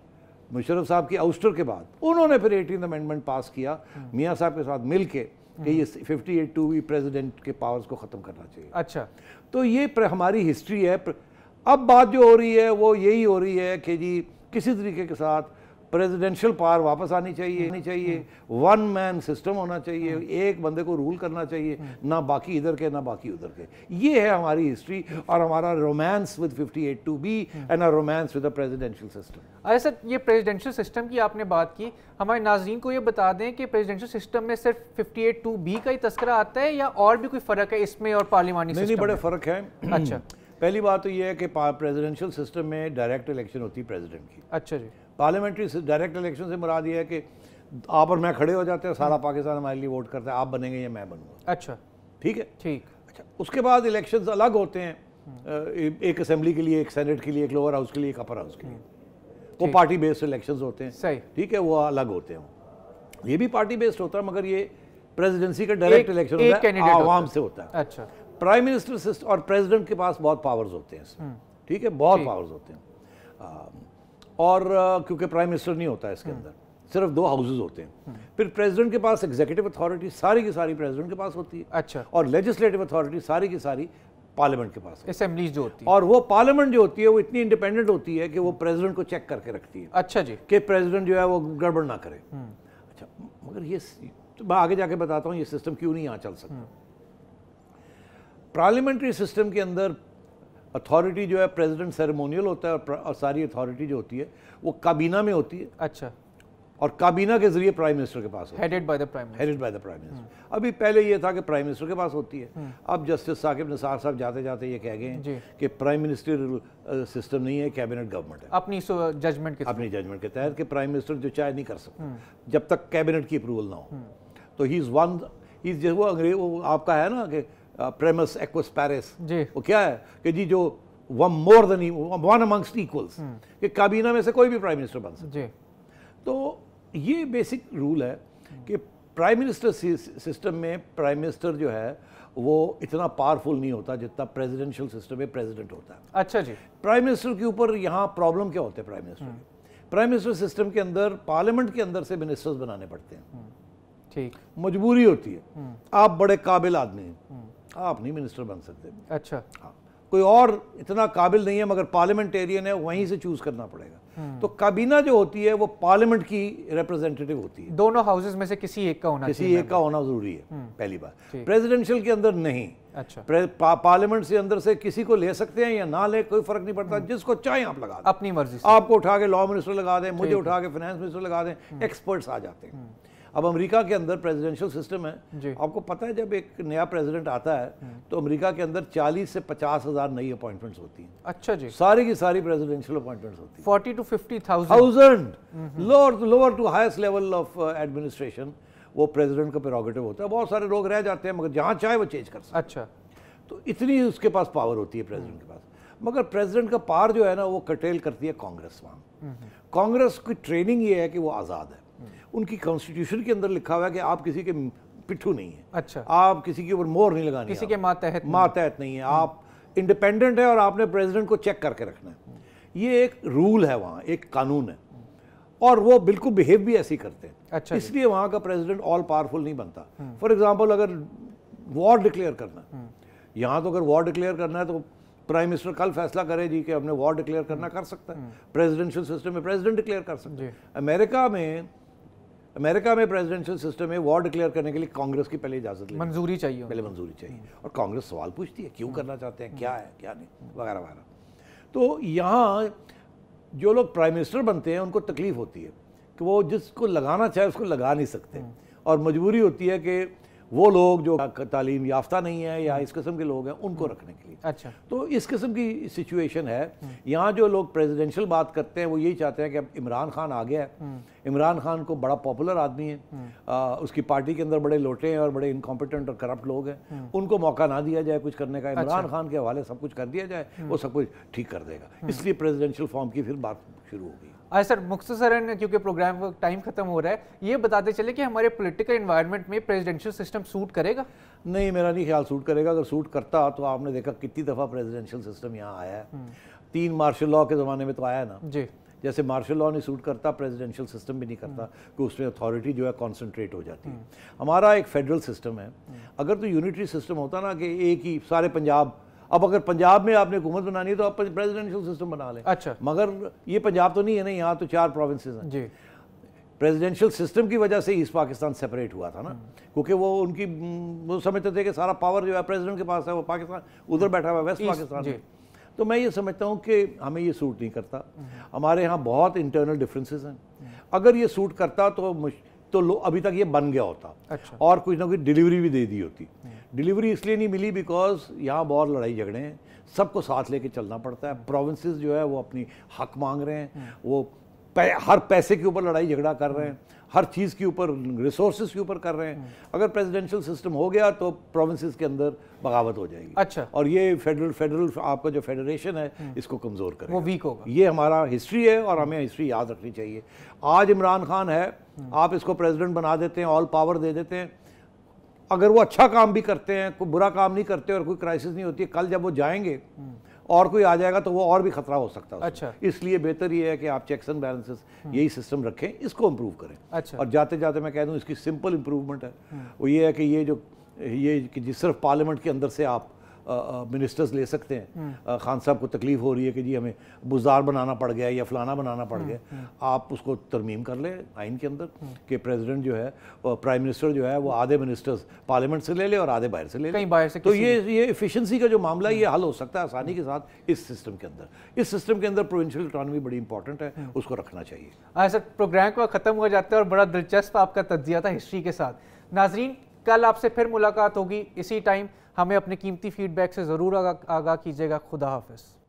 मुशर्रफ साहब की आउस्टर के बाद उन्होंने फिर एटीन अमेंडमेंट पास किया। मियाँ साहब के साथ मिल के कि ये 58 टू भी प्रेजिडेंट के पावर्स को ख़त्म करना चाहिए।
अच्छा।
तो ये हमारी हिस्ट्री है। अब बात जो हो रही है वो यही हो रही है कि जी किसी तरीके के साथ प्रेसिडेंशियल पावर वापस आनी चाहिए आनी चाहिए। वन मैन सिस्टम होना चाहिए। एक बंदे को रूल करना चाहिए। ना बाकी इधर के ना बाकी उधर के। ये है हमारी हिस्ट्री और हमारा romance with 58 two B and a romance with a presidential system
अच्छा सर ये प्रेसिडेंशियल सिस्टम की आपने बात की। हमारे नाजरीन को ये बता दें कि प्रेसिडेंशियल सिस्टम में सिर्फ़ 58 टू बी का ही तस्करा आता है या और भी कोई फ़र्क है इसमें और पार्लिमानी
नहीं नहीं बड़े फ़र्क हैं।
अच्छा।
पहली बात तो ये है कि प्रेसिडेंशियल सिस्टम में डायरेक्ट इलेक्शन होती है प्रेसिडेंट की।
अच्छा जी।
पार्लियामेंट्री डायरेक्ट इलेक्शन से मुराद ये है कि आप और मैं खड़े हो जाते हैं सारा पाकिस्तान हमारे लिए वोट करता है। आप बनेंगे या मैं बनूँगा।
अच्छा।
ठीक है?
ठीक।
अच्छा उसके बाद इलेक्शन अलग होते हैं। एक असेंबली के लिए एक सेनेट के लिए एक लोअर हाउस के लिए एक अपर हाउस के लिए। वो पार्टी बेस्ड इलेक्शन होते हैं।
सही।
ठीक है वो अलग होते हैं। ये भी पार्टी बेस्ड होता है मगर ये प्रेसिडेंसी का डायरेक्ट इलेक्शन होता है आवाम से होता है।
अच्छा।
प्राइम मिनिस्टर और प्रेसिडेंट के पास बहुत पावर्स होते हैं। ठीक है बहुत पावर्स होते हैं। और क्योंकि प्राइम मिनिस्टर नहीं होता है इसके अंदर। सिर्फ़ दो हाउसेज होते हैं। फिर प्रेसिडेंट के पास एग्जीक्यूटिव अथॉरिटी सारी की सारी प्रेसिडेंट के पास होती है।
अच्छा।
और लेजिस्लेटिव अथॉरिटी सारी की सारी पार्लियामेंट के पास होती
असेंबलीज जो होती
है।
है
और वो पार्लियामेंट जो होती है वो इतनी इंडिपेंडेंट होती है कि वो प्रेसिडेंट को चेक करके रखती है।
अच्छा जी।
कि प्रेसिडेंट जो है वो गड़बड़ ना करे। अच्छा मगर ये तो मैं आगे जाके बताता हूँ ये सिस्टम क्यों नहीं यहाँ चल सकता? पार्लियामेंट्री सिस्टम के अंदर अथॉरिटी जो है प्रेसिडेंट सेरेमोनियल होता है और, और सारी अथॉरिटी जो होती है वो काबीना में होती है।
अच्छा।
और काबीना के ज़रिए प्राइम मिनिस्टर के पास
headed by the prime minister
headed by the prime minister अभी पहले ये था कि प्राइम मिनिस्टर के पास होती है। अब जस्टिस साकिब निसार साहब जाते जाते ये कह गए हैं कि प्राइम मिनिस्टर सिस्टम नहीं है कैबिनेट गवर्नमेंट है।
अपनी जजमेंट के
अपनी जजमेंट के तहत कि प्राइम मिनिस्टर जो चाहे नहीं कर सकता। जब तक कैबिनेट की अप्रूवल ना हो। तो ही इज़ वन ही जो वो अंग्रेज़ वो आपका है ना कि प्रेमस एक्वस पैरिस वो क्या है? कि जी जो one more than one amongst equals कि काबीना में से कोई भी प्राइम मिनिस्टर बन सकता है तो ये बेसिक रूल है कि प्राइम मिनिस्टर सिस्टम में प्राइम मिनिस्टर जो है वो इतना पावरफुल नहीं होता जितना प्रेसिडेंशियल सिस्टम में प्रेसिडेंट होता है।
अच्छा जी।
प्राइम मिनिस्टर के ऊपर यहाँ प्रॉब्लम क्या होते हैं prime minister prime minister system के अंदर पार्लियामेंट के अंदर से मिनिस्टर्स बनाने पड़ते हैं।
ठीक।
मजबूरी होती है। आप बड़े काबिल आदमी हैं। आप नहीं मिनिस्टर बन सकते।
अच्छा।
हाँ। कोई और इतना काबिल नहीं है मगर पार्लियामेंटेरियन है वहीं से चूज़ करना पड़ेगा। तो काबीना जो होती है वो पार्लियामेंट की रिप्रेजेंटेटिव होती है।
दोनों हाउसेज में से किसी एक का होना
किसी एक का होना ज़रूरी है पहली बात। प्रेसिडेंशियल के अंदर नहीं।
अच्छा।
पा, पार्लियामेंट से अंदर से किसी को ले सकते हैं या ना ले कोई फ़र्क नहीं पड़ता। जिसको चाहे आप लगा दें।
अपनी मर्ज़ी
आपको उठा के लॉ मिनिस्टर लगा दें मुझे उठा के फाइनेंस मिनिस्टर लगा दें एक्सपर्ट्स आ जाते हैं। अब अमेरिका के अंदर प्रेसिडेंशियल सिस्टम है। आपको पता है जब एक नया प्रेसिडेंट आता है तो अमेरिका के अंदर 40 से पचास हज़ार नई अपॉइंटमेंट्स होती हैं।
अच्छा जी।
सारी की सारी प्रेसिडेंशियल अपॉइंटमेंट्स होती हैं।
Forty two fifty thousand.
Lower lower to highest level of administration वो प्रेसिडेंट का प्रोगेटिव होता है। बहुत सारे लोग रह जाते हैं मगर जहाँ चाहे वो चेंज कर सकते हैं।
अच्छा।
तो इतनी उसके पास पावर होती है प्रेसिडेंट के पास। मगर प्रेसिडेंट का पार जो है ना वो कटेल करती है कांग्रेस वहाँ। कांग्रेस की ट्रेनिंग ये है कि वो आज़ाद है। उनकी कॉन्स्टिट्यूशन के अंदर लिखा हुआ है कि आप किसी के पिट्ठू नहीं है।
अच्छा।
आप किसी के ऊपर मोहर नहीं लगानी
किसी के मातहत
मातहत नहीं है। आप इंडिपेंडेंट है और आपने प्रेसिडेंट को चेक करके रखना है। ये एक रूल है वहाँ एक कानून है। और वो बिल्कुल बिहेव भी ऐसे ही करते हैं।
अच्छा
इसलिए वहाँ का प्रेसिडेंट ऑल पावरफुल नहीं बनता। फॉर एग्ज़ाम्पल अगर वॉर डिक्लेयर करना है। यहाँ तो अगर वॉर डिक्लेयर करना है तो प्राइम मिनिस्टर कल फैसला करे जी कि हमने वॉर डिक्लेयर करना कर सकता है। प्रेसिडेंशियल सिस्टम में प्रेसिडेंट डिक्लेयर कर सकते। है। अमेरिका में अमेरिका में प्रेसिडेंशियल सिस्टम में वॉर डिक्लेयर करने के लिए कांग्रेस की पहले इजाज़त ली
मंजूरी चाहिए
पहले मंजूरी चाहिए। और कांग्रेस सवाल पूछती है क्यों करना चाहते हैं क्या है क्या नहीं वगैरह वगैरह। तो यहाँ जो लोग प्राइम मिनिस्टर बनते हैं उनको तकलीफ़ होती है कि वो जिसको लगाना चाहे उसको लगा नहीं सकते। और मजबूरी होती है कि वो लोग जो तालीम याफ्ता नहीं है या इस किस्म के लोग हैं उनको रखने के लिए।
अच्छा।
तो इस किस्म की सिचुएशन है। यहाँ जो लोग प्रेसिडेंशियल बात करते हैं वो यही चाहते हैं कि अब इमरान खान आ गया है। इमरान खान को बड़ा पॉपुलर आदमी है। आ, उसकी पार्टी के अंदर बड़े लोटे हैं और बड़े इनकॉम्पिटेंट और करप्ट लोग हैं। उनको मौका ना दिया जाए कुछ करने का। इमरान खान के हवाले सब कुछ कर दिया जाए वो सब कुछ ठीक कर देगा। इसलिए प्रेजिडेंशियल फॉर्म की फिर बात शुरू हो गई।
आज सर मुख्तसरन क्योंकि प्रोग्राम का टाइम खत्म हो रहा है। ये बताते चले कि हमारे पॉलिटिकल एनवायरनमेंट में प्रेसिडेंशियल सिस्टम सूट करेगा?
नहीं मेरा नहीं ख्याल सूट करेगा। अगर सूट करता तो आपने देखा कितनी दफ़ा प्रेसिडेंशियल सिस्टम यहाँ आया है। तीन मार्शल लॉ के ज़माने में तो आया ना।
जी।
जैसे मार्शल लॉ नहीं सूट करता प्रेसिडेंशियल सिस्टम भी नहीं करता कि उसमें अथॉरिटी जो है कॉन्सेंट्रेट हो जाती है। हमारा एक फेडरल सिस्टम है। अगर तो यूनिटरी सिस्टम होता ना कि एक ही सारे पंजाब अब अगर पंजाब में आपने हुकूमत बनानी है तो आप प्रेजिडेंशियल सिस्टम बना लें।
अच्छा।
मगर ये पंजाब तो नहीं है ना यहाँ तो चार प्रोविंसेस हैं।
जी।
प्रेसिडेंशियल सिस्टम की वजह से ईस्ट पाकिस्तान सेपरेट हुआ था ना क्योंकि वो उनकी वो समझते थे कि सारा पावर जो है प्रेसिडेंट के पास है वो पाकिस्तान उधर बैठा हुआ है वेस्ट पाकिस्तान
जी।
में तो मैं ये समझता हूँ कि हमें ये सूट नहीं करता। हमारे यहाँ बहुत इंटरनल डिफरेंसेस हैं। अगर ये सूट करता तो तो अभी तक ये बन गया होता।
अच्छा।
और कुछ ना कुछ डिलीवरी भी दे दी होती। डिलीवरी इसलिए नहीं मिली बिकॉज़ यहाँ बहुत लड़ाई झगड़े हैं। सबको साथ लेके चलना पड़ता है। प्रोविंसेस जो है वो अपनी हक मांग रहे हैं। वो पै, हर पैसे के ऊपर लड़ाई झगड़ा कर रहे हैं। हर चीज़ के ऊपर रिसोर्सेज के ऊपर कर रहे हैं। अगर प्रेसिडेंशियल सिस्टम हो गया तो प्रोविंसेस के अंदर बगावत हो जाएगी।
अच्छा।
और ये फेडरल फेडरल आपका जो फेडरेशन है इसको कमज़ोर करेगा।
वो वीक होगा।
ये हमारा हिस्ट्री है और हमें हिस्ट्री याद रखनी चाहिए। आज इमरान खान है। आप इसको प्रेसिडेंट बना देते हैं ऑल पावर दे देते हैं। अगर वो अच्छा काम भी करते हैं कोई बुरा काम नहीं करते और कोई क्राइसिस नहीं होती है कल जब वो जाएँगे और कोई आ जाएगा तो वो और भी खतरा हो सकता है
अच्छा।
इसलिए बेहतर ये है कि आप चेक्स एंड बैलेंसेस यही सिस्टम रखें इसको इम्प्रूव करें
अच्छा।
और जाते जाते मैं कह दूँ इसकी सिंपल इम्प्रूवमेंट है वो ये है कि ये जो ये कि जिस सिर्फ़ पार्लियामेंट के अंदर से आप मिनिस्टर्स ले सकते हैं। अ, खान साहब को तकलीफ़ हो रही है कि जी हमें बुजार बनाना पड़ गया या फलाना बनाना पड़ गया आप उसको तरमीम कर लें आइन के अंदर कि प्रेसिडेंट जो है प्राइम मिनिस्टर जो है वो आधे मिनिस्टर्स पार्लियामेंट से ले ले और आधे बाहर से ले ले।
कहीं बाहर से
तो ये ये एफिशिएंसी का जो मामला है ये हल हो सकता है आसानी के साथ इस सिस्टम के अंदर। इस सिस्टम के अंदर प्रोविंशियल इकॉनमी बड़ी इंपॉर्टेंट है उसको रखना चाहिए।
आज सर प्रोग्राम का ख़त्म हो जाता है और बड़ा दिलचस्प आपका तजिया था हिस्ट्री के साथ। नाजरीन कल आपसे फिर मुलाकात होगी इसी टाइम हमें अपने कीमती फीडबैक से ज़रूर आगा, आगा कीजिएगा। खुदा हाफिज़।